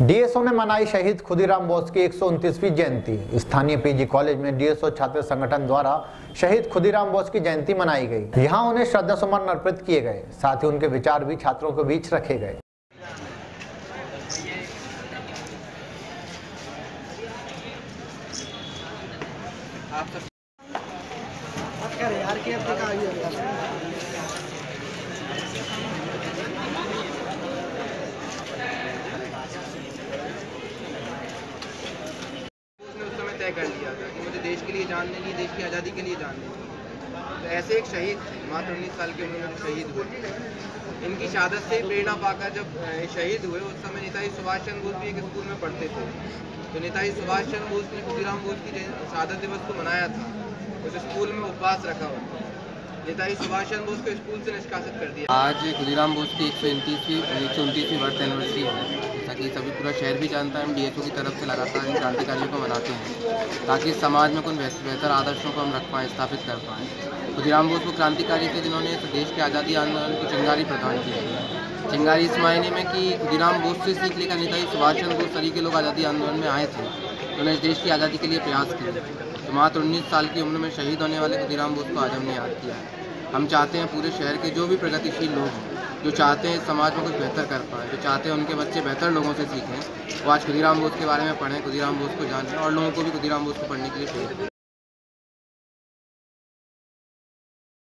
DSO ने मनाई शहीद खुदीराम बोस की एक जयंती। स्थानीय पीजी कॉलेज में डीएसओ छात्र संगठन द्वारा शहीद खुदीराम बोस की जयंती मनाई गई। यहाँ उन्हें श्रद्धा सुमन अर्पित किए गए, साथ ही उनके विचार भी छात्रों के बीच रखे गए। यार के अपने का तय कर लिया था कि मुझे देश के लिए जान देनी है, देश की आज़ादी के लिए जान देनी है। तो ऐसे एक शहीद, मात्र उन्नीस साल की उम्र में शहीद हुए। इनकी शहादत से प्रेरणा पाकर जब शहीद हुए, उस समय नेताजी सुभाष चंद्र बोस भी एक स्कूल में पढ़ते थे। तो नेताजी सुभाष चंद्र बोस ने खुदीराम बोस की शहादत दिवस को मनाया था। उस स्कूल में उपवास रखा हुआ नेताजी सुभाष चंद्र बोस को स्कूल से निष्कासित कर दिया। आज खुदीराम बोस की एक सौ उनतीसवीं, एक सौ उनतीसवीं बर्थ एनिवर्सरी है। सभी पूरा शहर भी जानता है, हम डी की तरफ़ से लगातार इन क्रांतिकारियों को मनाते हैं, ताकि समाज में कुछ बेहतर आदर्शों को हम रख पाएँ, स्थापित कर पाएँ। खुदीराम बोस वो क्रांतिकारी थे जिन्होंने देश के आज़ादी आंदोलन को चिंगारी प्रदान की चिंगारी इस मायने में कि खुदीराम बोस से सीख लेकर नेताजी सुभाष चंद्र बोस तरीके लोग आज़ादी आंदोलन में आए थे, उन्होंने इस देश की आज़ादी के लिए प्रयास किए। तो मात्र उन्नीस साल की उम्र में शहीद होने वाले खुदीराम बोस को आज हमने याद किया है। हम चाहते हैं पूरे शहर के जो भी प्रगतिशील लोग हैं, जो चाहते हैं समाज में कुछ बेहतर कर पाएँ, जो चाहते हैं उनके बच्चे बेहतर लोगों से सीखें, वो आज खुदीराम बोस के बारे में पढ़ें, खुदीराम बोस को जानें और लोगों को भी खुदीराम बोस को पढ़ने के लिए प्रेरित